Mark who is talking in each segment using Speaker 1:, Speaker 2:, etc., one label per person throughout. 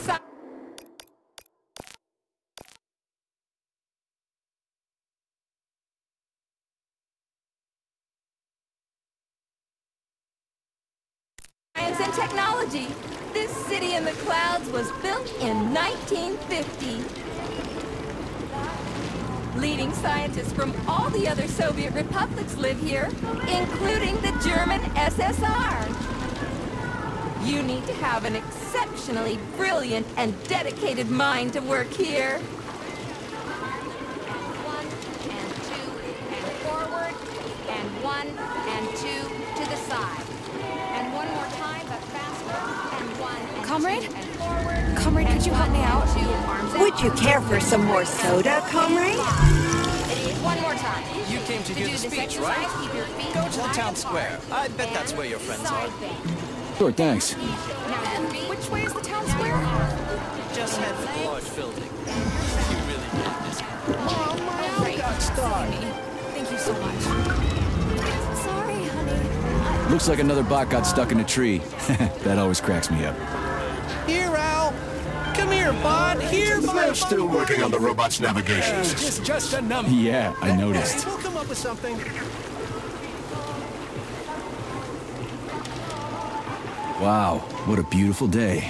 Speaker 1: science and technology. This city in the clouds was built in 1950. Leading scientists from all the other Soviet republics live here, including the German SSR. You need to have an exceptionally brilliant and dedicated mind to work here.
Speaker 2: One and two and forward and one and two to the side. And one more time, but faster. And one and
Speaker 3: Comrade?
Speaker 2: two and forward.
Speaker 3: Comrade,
Speaker 2: and
Speaker 3: could you help me out?
Speaker 2: Two, arms
Speaker 4: Would you care for some more soda, comrade?
Speaker 2: One more time.
Speaker 5: You came to hear
Speaker 2: do
Speaker 5: the
Speaker 2: this
Speaker 5: speech,
Speaker 2: exercise,
Speaker 5: right?
Speaker 2: Keep your feet
Speaker 5: Go to the town square. I bet that's where your friends
Speaker 2: side
Speaker 5: are.
Speaker 2: Bend.
Speaker 6: Sure, thanks.
Speaker 2: Now.
Speaker 3: Which way is the town square?
Speaker 5: Just head for the large building. You really did this.
Speaker 3: Oh, oh, Thank you so much. Sorry, honey.
Speaker 6: Looks like another bot got stuck in a tree. that always cracks me up.
Speaker 5: Here, Al. Come here, bud. Here, bud.
Speaker 7: They're still working on the robot's navigation
Speaker 5: Hey,
Speaker 7: uh,
Speaker 5: just, just a number.
Speaker 6: Yeah, I noticed.
Speaker 5: We'll come up with something.
Speaker 6: Wow, what a beautiful day.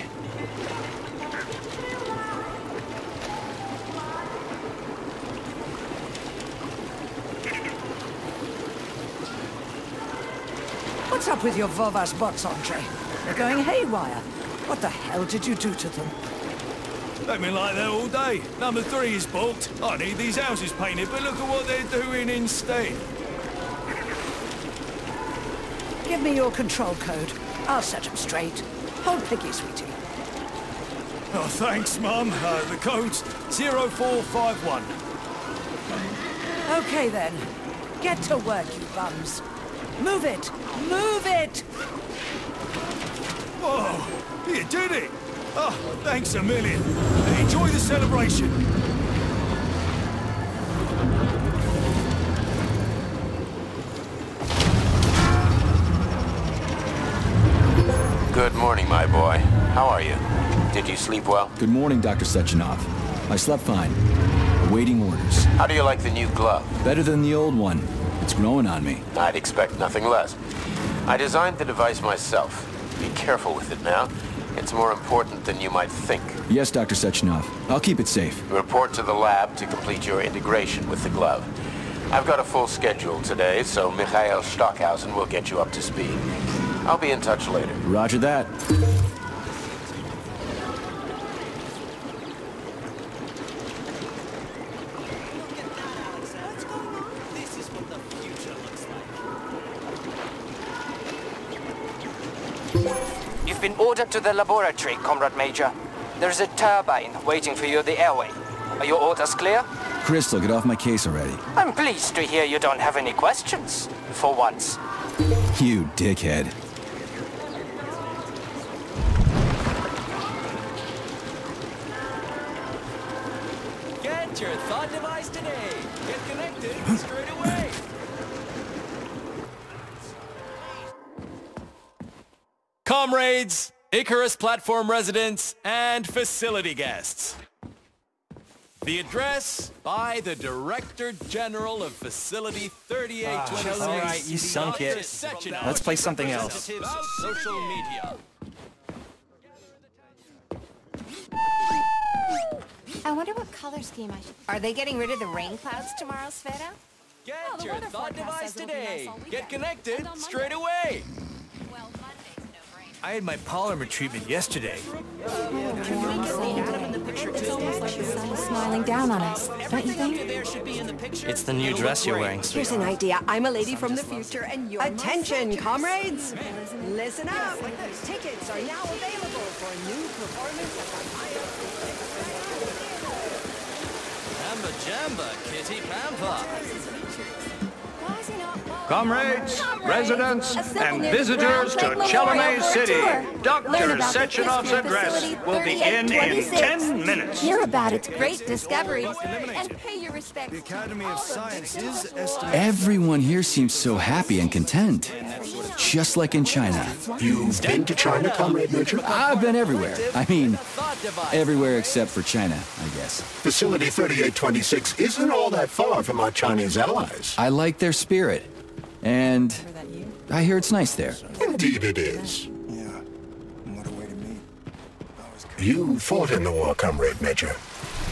Speaker 8: What's up with your Vovas bots, Andre? They're going haywire. What the hell did you do to them?
Speaker 9: They've been like that all day. Number three is booked. I need these houses painted, but look at what they're doing instead.
Speaker 8: Give me your control code. I'll set them straight. Hold Piggy, sweetie.
Speaker 9: Oh, thanks, Mum. Uh, the code's 0451.
Speaker 8: Okay then. Get to work, you bums. Move it! Move it!
Speaker 9: Whoa, you did it. Oh, thanks a million. Enjoy the celebration.
Speaker 10: Good morning, my boy. How are you? Did you sleep well?
Speaker 6: Good morning, Dr. Sechenov. I slept fine. Awaiting orders.
Speaker 10: How do you like the new glove?
Speaker 6: Better than the old one. It's growing on me.
Speaker 10: I'd expect nothing less. I designed the device myself. Be careful with it now. It's more important than you might think.
Speaker 6: Yes, Dr. Sechenov. I'll keep it safe.
Speaker 10: Report to the lab to complete your integration with the glove. I've got a full schedule today, so Mikhail Stockhausen will get you up to speed. I'll be in touch later.
Speaker 6: Roger that.
Speaker 5: This is what the future looks like.
Speaker 11: You've been ordered to the laboratory, Comrade Major. There's a turbine waiting for you at the airway. Are your orders clear?
Speaker 6: Crystal, get off my case already.
Speaker 11: I'm pleased to hear you don't have any questions. For once.
Speaker 6: You dickhead.
Speaker 5: Get device today. Get connected straight away. Comrades, Icarus platform residents, and facility guests. The address by the Director General of Facility 3826.
Speaker 12: all ah, right, you sunk it. Let's play something else.
Speaker 5: Social media.
Speaker 2: I wonder what color scheme I should. Are they getting rid of the rain clouds tomorrow, Sveta?
Speaker 5: Get
Speaker 2: Oh,
Speaker 5: your thought device
Speaker 2: says nice
Speaker 5: today. Get connected
Speaker 2: And on Monday.
Speaker 5: straight away.
Speaker 2: Well, Monday's no rain.
Speaker 12: I had my polymer treatment yesterday.
Speaker 3: It's almost like the sun is smiling down on us, don't you think?
Speaker 12: It's the new dress you're wearing,
Speaker 4: Here's
Speaker 12: sweetheart.
Speaker 4: an idea. I'm a lady from the future, and you're Attention, comrades! Listen up! Tickets are now available for a new performance
Speaker 5: Jamba Kitty Pampa.
Speaker 13: Comrades, residents, and visitors to
Speaker 1: Ground Lake Memorial
Speaker 13: Chalamet
Speaker 1: for a
Speaker 13: City,
Speaker 1: tour.
Speaker 13: Dr.
Speaker 1: Learn
Speaker 13: Sechenov's address will begin in 10 minutes.
Speaker 1: Hear about its great discoveries and pay your respects. The
Speaker 9: Academy of Science is.
Speaker 6: Everyone here seems so happy and content. Just like in China.
Speaker 7: You've been to China, Comrade Major?
Speaker 6: I've been everywhere. I mean. Everywhere except for China, I guess.
Speaker 7: Facility 3826 isn't all that far from our Chinese allies.
Speaker 6: I like their spirit. And I hear it's nice there.
Speaker 7: Indeed it is. You fought in the war, Comrade Major.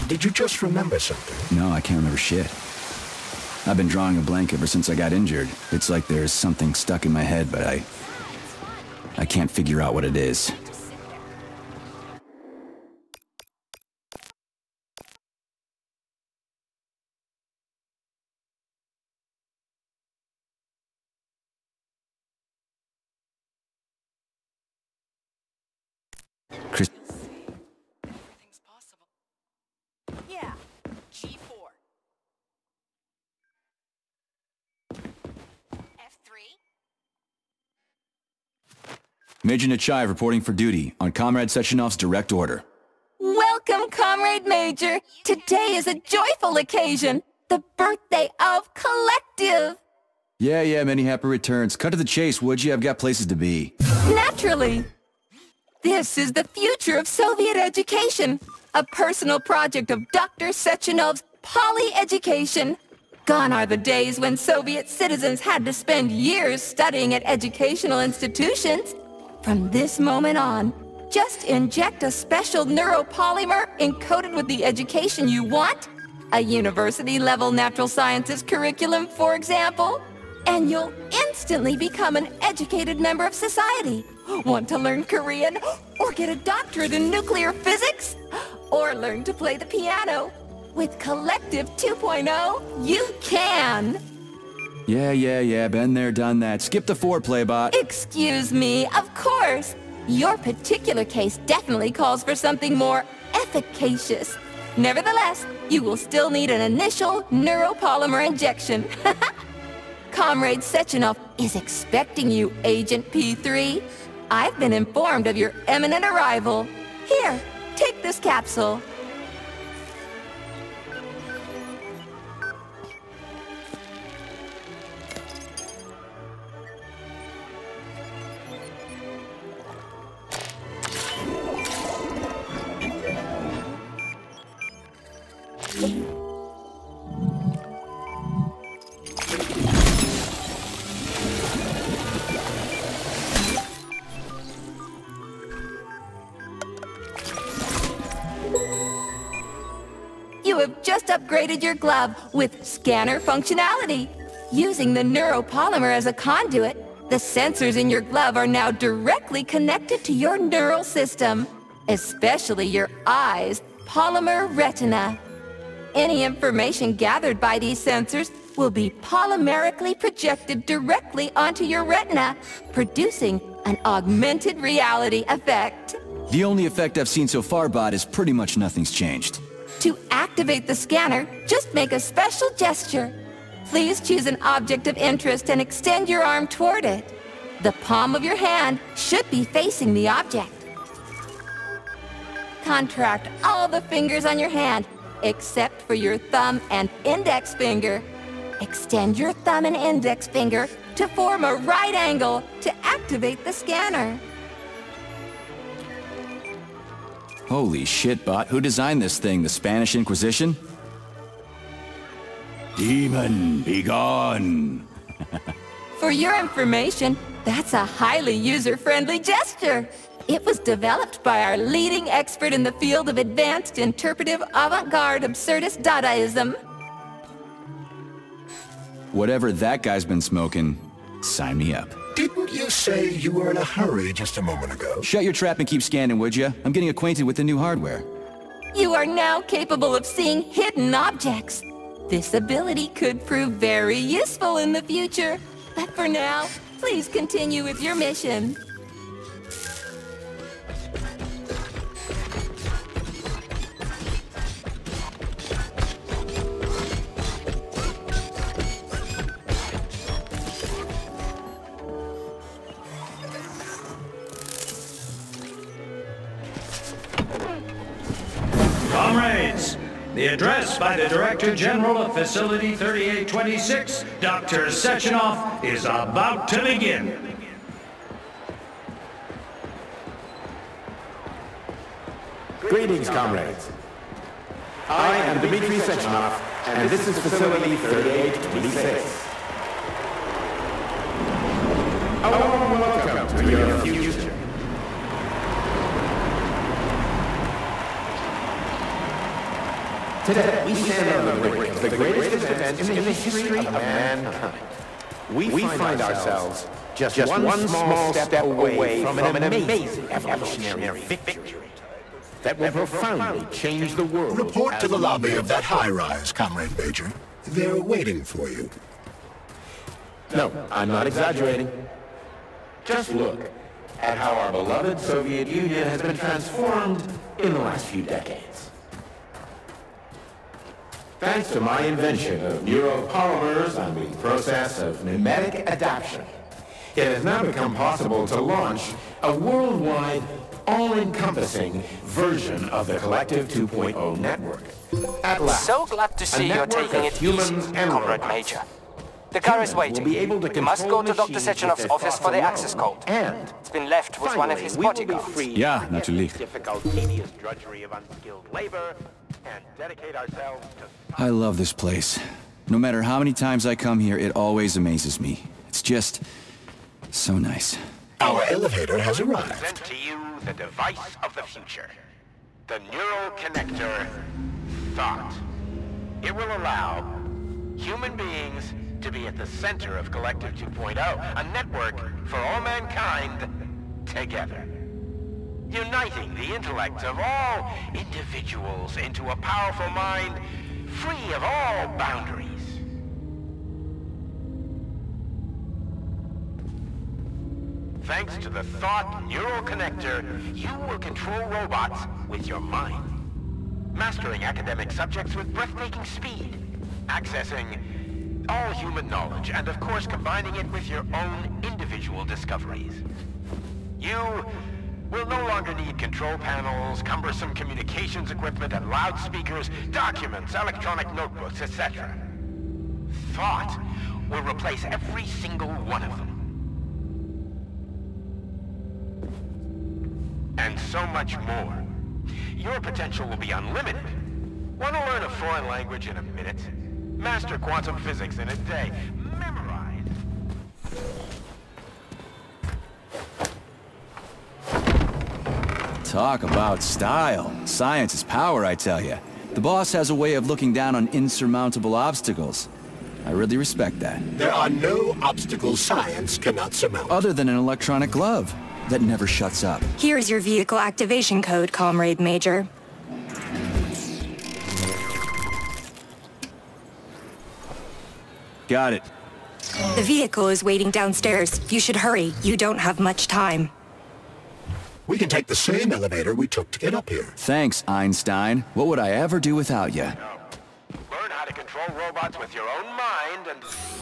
Speaker 7: Did you just remember something?
Speaker 6: No, I can't remember shit. I've been drawing a blank ever since I got injured. It's like there's something stuck in my head, but I... I can't figure out what it is. Major Nechayev reporting for duty on Comrade Sechenov's direct order.
Speaker 1: Welcome, Comrade Major. Today is a joyful occasion. The birthday of Collective.
Speaker 6: Yeah, yeah, many happy returns. Cut to the chase, would you? I've got places to be.
Speaker 1: Naturally. This is the future of Soviet education. A personal project of Dr. Sechenov's Poly Education. Gone are the days when Soviet citizens had to spend years studying at educational institutions. From this moment on, just inject a special neuropolymer encoded with the education you want, a university-level natural sciences curriculum, for example, and you'll instantly become an educated member of society. Want to learn Korean? Or get a doctorate in nuclear physics? Or learn to play the piano? With Collective 2.0, you can!
Speaker 6: Yeah, yeah, yeah, been there, done that. Skip the foreplay, bot.
Speaker 1: Excuse me, of course. Your particular case definitely calls for something more efficacious. Nevertheless, you will still need an initial neuropolymer injection. Comrade Sechenov is expecting you, Agent P3. I've been informed of your imminent arrival. Here, take this capsule. You have just upgraded your glove with scanner functionality. Using the neuropolymer as a conduit, the sensors in your glove are now directly connected to your neural system, especially your eyes' polymer retina. Any information gathered by these sensors will be polymerically projected directly onto your retina, producing an augmented reality effect.
Speaker 6: The only effect I've seen so far, bot, is pretty much nothing's changed.
Speaker 1: To activate the scanner, just make a special gesture. Please choose an object of interest and extend your arm toward it. The palm of your hand should be facing the object. Contract all the fingers on your hand, except for your thumb and index finger. Extend your thumb and index finger to form a right angle to activate the scanner.
Speaker 6: Holy shit, bot. Who designed this thing? The Spanish Inquisition? Demon, be gone!
Speaker 1: For your information, that's a highly user-friendly gesture. It was developed by our leading expert in the field of advanced interpretive avant-garde absurdist Dadaism.
Speaker 6: Whatever that guy's been smoking, sign me up.
Speaker 7: Didn't you say you were in a hurry just a moment ago?
Speaker 6: Shut your trap and keep scanning, would you? I'm getting acquainted with the new hardware.
Speaker 1: You are now capable of seeing hidden objects. This ability could prove very useful in the future. But for now, please continue with your mission.
Speaker 13: The address by the Director General of Facility 3826, Dr. Sechenov, is about to begin.
Speaker 10: Greetings, comrades. I am Dmitry Sechenov, and this is Facility 3826. A warm welcome to your future. Today, we stand on the brink of the greatest event in the history of mankind. We, find ourselves just, one, small step away from an amazing evolutionary victory that will profoundly change the world.
Speaker 7: Report to the lobby of that high-rise, Comrade Major. They're waiting for you.
Speaker 10: No, I'm not exaggerating. Just look at how our beloved Soviet Union has been transformed in the last few decades. Thanks to my invention of neuropolymers and the process of mimetic adaptation, it has now become possible to launch a worldwide, all-encompassing version of the Collective 2.0 network. At last,
Speaker 11: So glad to see you're taking it easy, Comrade Major. The car is waiting. We must go to Dr. Sechenov's office for the access code.
Speaker 10: And
Speaker 11: it's been left with one of his bodyguards.
Speaker 6: Ja, natürlich.
Speaker 10: Difficult, tedious drudgery of unskilled labor and dedicate ourselves to
Speaker 6: I love this place. No matter how many times I come here, it always amazes me. It's just... so nice.
Speaker 7: Our elevator has arrived.
Speaker 10: present to you the device of the future. The neural connector, Thought. It will allow human beings to be at the center of Collective 2.0, a network for all mankind together. Uniting the intellects of all individuals into a powerful mind free of all boundaries. Thanks to the Thought Neural Connector, you will control robots with your mind. Mastering academic subjects with breathtaking speed. Accessing all human knowledge, and of course combining it with your own individual discoveries. You will no longer need control panels, cumbersome communications equipment, and loudspeakers, documents, electronic notebooks, etc. Thought will replace every single one of them. And so much more. Your potential will be unlimited. Want to learn a foreign language in a minute? Master quantum physics in a day.
Speaker 6: Talk about style. Science is power, I tell you. The boss has a way of looking down on insurmountable obstacles. I really respect that.
Speaker 7: There are no obstacles science cannot surmount.
Speaker 6: Other than an electronic glove that never shuts up.
Speaker 3: Here's your vehicle activation code, Comrade Major.
Speaker 6: Got it.
Speaker 3: The vehicle is waiting downstairs. You should hurry. You don't have much time.
Speaker 7: We can take the same elevator we took to get up here.
Speaker 6: Thanks, Einstein. What would I ever do without you?
Speaker 10: Learn how to control robots with your own mind and...